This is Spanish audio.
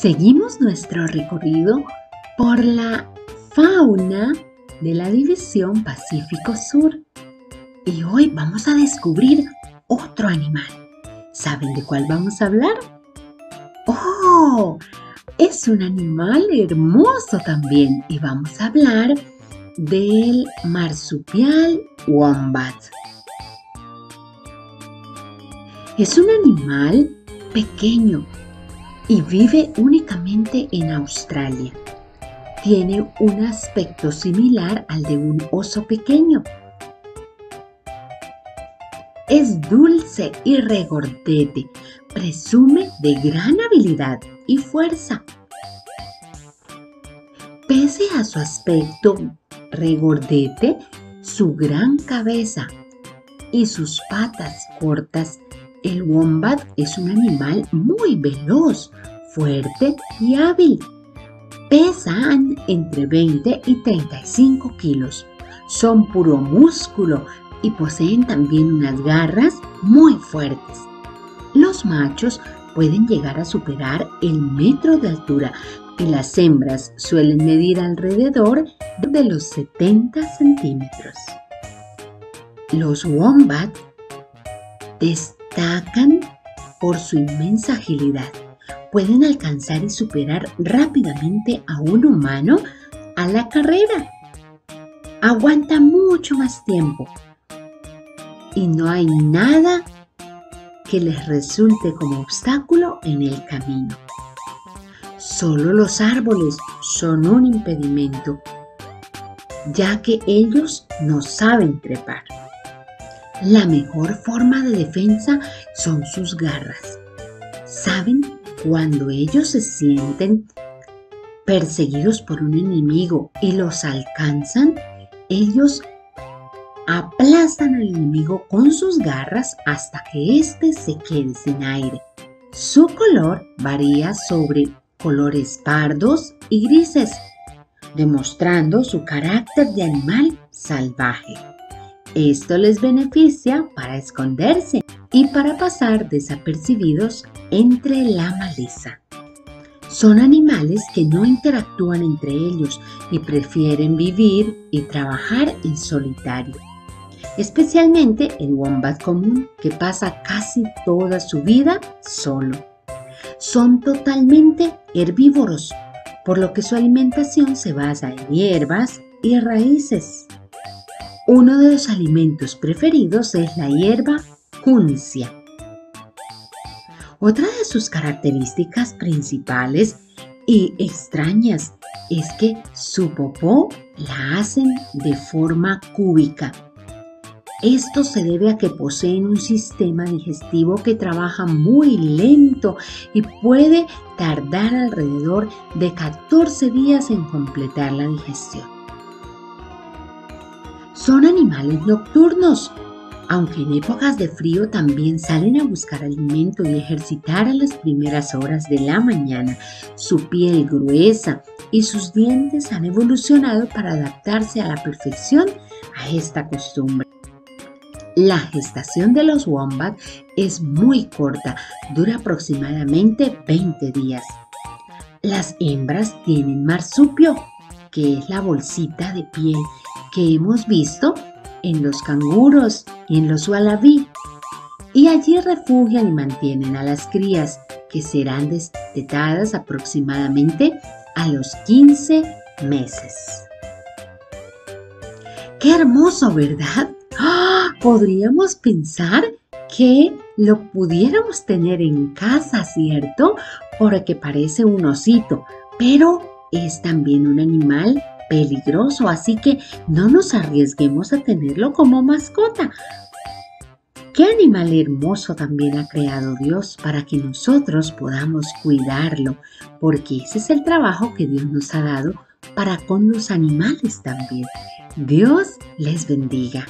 Seguimos nuestro recorrido por la fauna de la División Pacífico Sur y hoy vamos a descubrir otro animal. ¿Saben de cuál vamos a hablar? ¡Oh! Es un animal hermoso también y vamos a hablar del marsupial wombat. Es un animal pequeño y vive únicamente en Australia. Tiene un aspecto similar al de un oso pequeño. Es dulce y regordete, presume de gran habilidad y fuerza. Pese a su aspecto regordete, su gran cabeza y sus patas cortas el wombat es un animal muy veloz, fuerte y hábil. Pesan entre 20 y 35 kilos. Son puro músculo y poseen también unas garras muy fuertes. Los machos pueden llegar a superar el metro de altura y las hembras suelen medir alrededor de los 70 centímetros. Los wombat destacan por su inmensa agilidad. Pueden alcanzar y superar rápidamente a un humano a la carrera. Aguanta mucho más tiempo y no hay nada que les resulte como obstáculo en el camino. Solo los árboles son un impedimento, ya que ellos no saben trepar. La mejor forma de defensa son sus garras. Saben cuando ellos se sienten perseguidos por un enemigo y los alcanzan, ellos aplastan al enemigo con sus garras hasta que éste se quede sin aire. Su color varía sobre colores pardos y grises, demostrando su carácter de animal salvaje. Esto les beneficia para esconderse y para pasar desapercibidos entre la maleza. Son animales que no interactúan entre ellos y prefieren vivir y trabajar en solitario. Especialmente el wombat común que pasa casi toda su vida solo. Son totalmente herbívoros, por lo que su alimentación se basa en hierbas y raíces. Uno de los alimentos preferidos es la hierba juncia. Otra de sus características principales y extrañas es que su popó la hacen de forma cúbica. Esto se debe a que poseen un sistema digestivo que trabaja muy lento y puede tardar alrededor de 14 días en completar la digestión. Son animales nocturnos, aunque en épocas de frío también salen a buscar alimento y ejercitar a las primeras horas de la mañana. Su piel gruesa y sus dientes han evolucionado para adaptarse a la perfección a esta costumbre. La gestación de los wombat es muy corta, dura aproximadamente 20 días. Las hembras tienen marsupio, que es la bolsita de piel que hemos visto en los canguros y en los wallaby. Y allí refugian y mantienen a las crías que serán destetadas aproximadamente a los 15 meses. ¡Qué hermoso, verdad! ¡Ah! Podríamos pensar que lo pudiéramos tener en casa, ¿cierto? Porque parece un osito, pero es también un animal peligroso, así que no nos arriesguemos a tenerlo como mascota. Qué animal hermoso también ha creado Dios para que nosotros podamos cuidarlo, porque ese es el trabajo que Dios nos ha dado para con los animales también. Dios les bendiga.